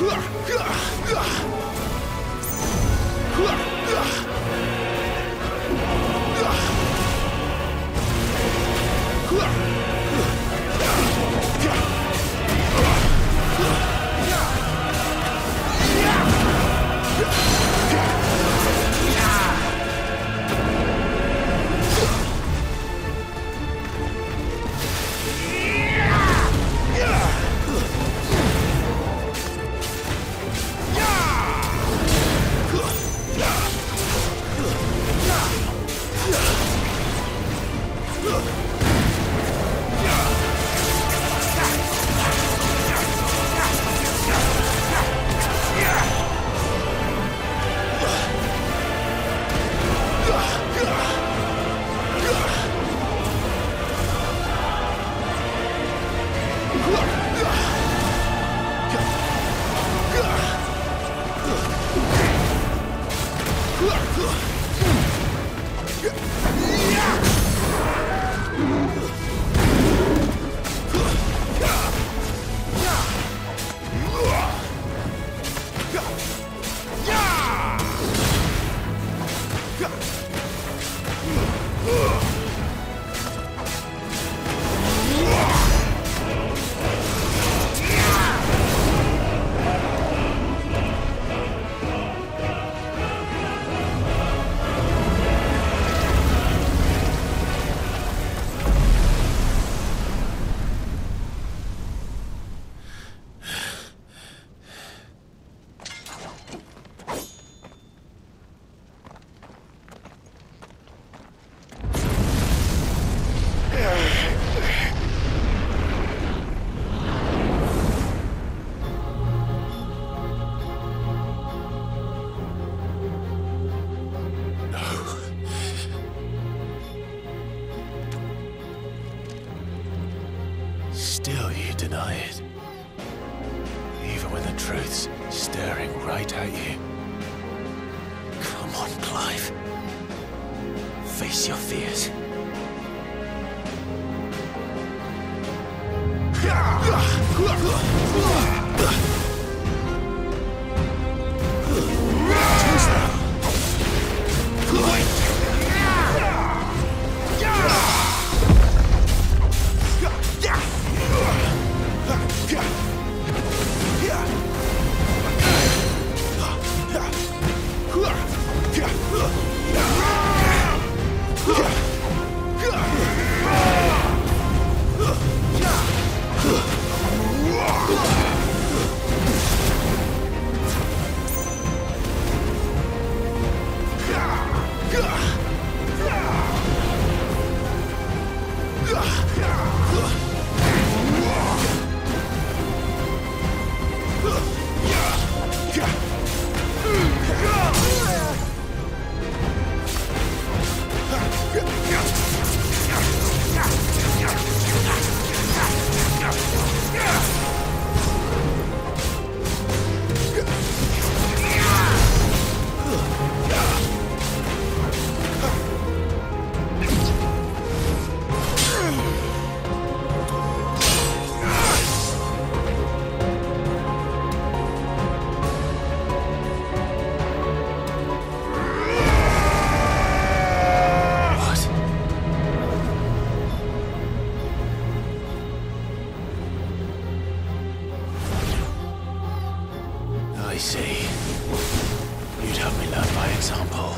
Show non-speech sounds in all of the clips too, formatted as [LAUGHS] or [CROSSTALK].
呵呵呵呵呵 Even when the truth's staring right at you. Come on, Clive. Face your fears. [LAUGHS] example.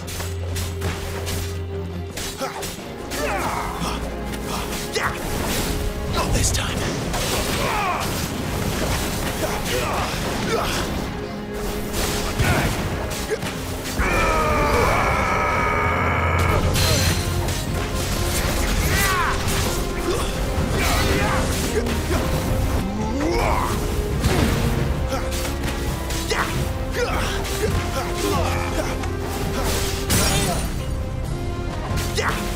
Not this time. Yeah!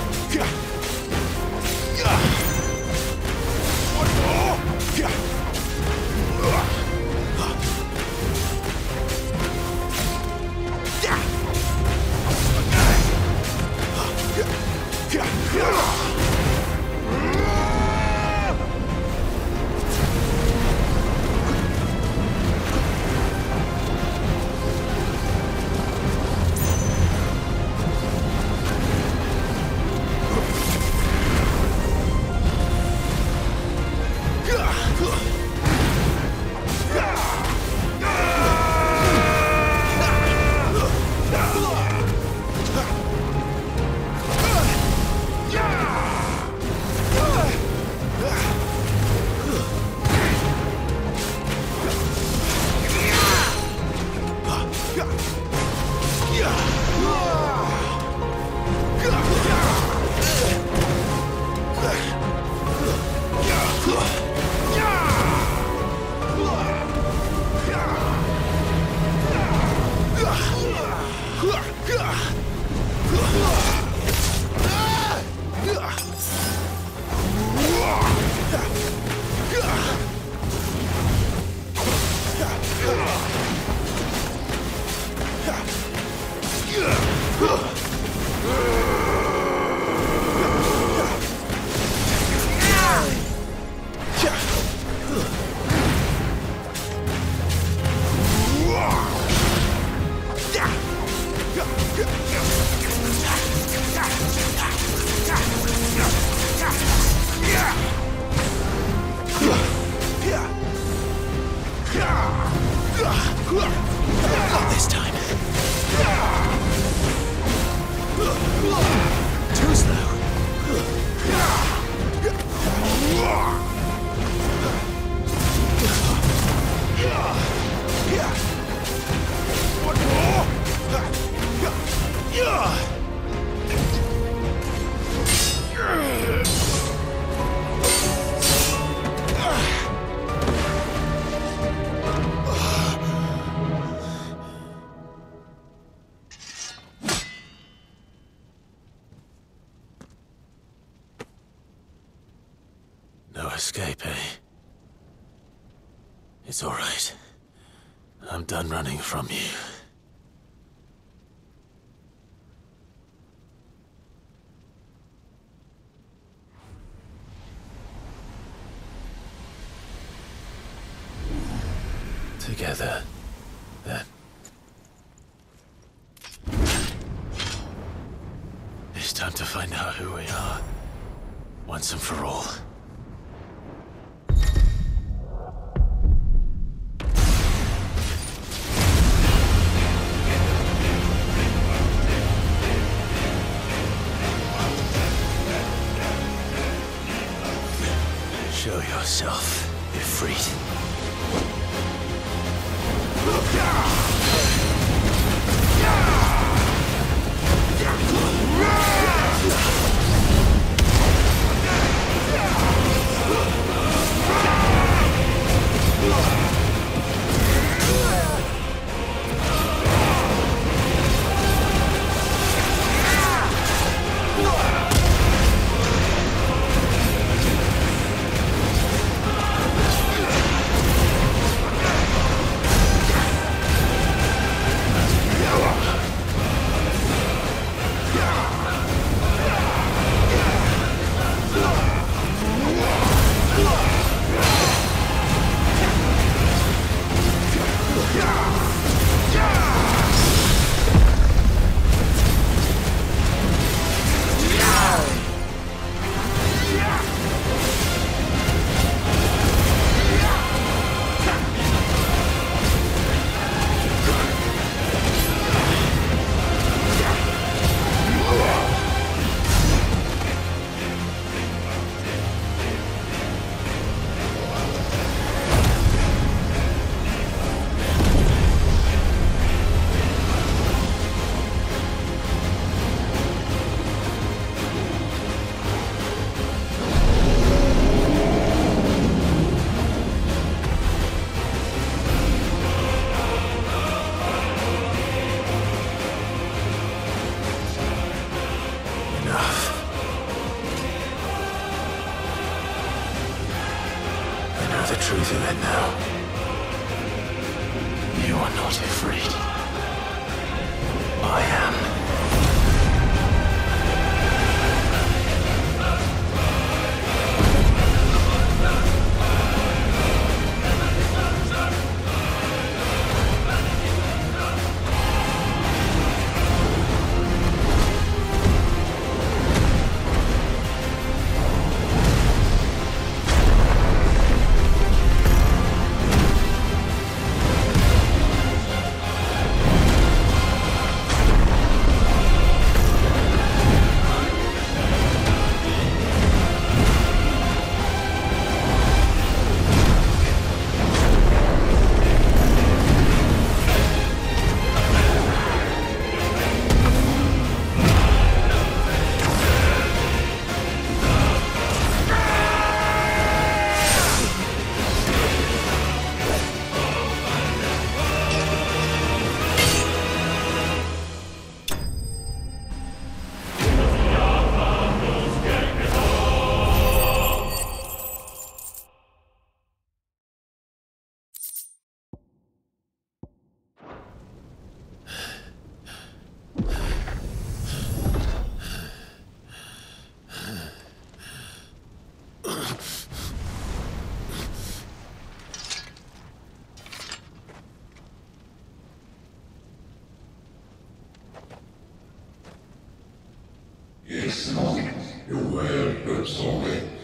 Huh! Not this time. Too slow. No running from you. Together, then. It's time to find out who we are, once and for all. You are not afraid. That's all, man.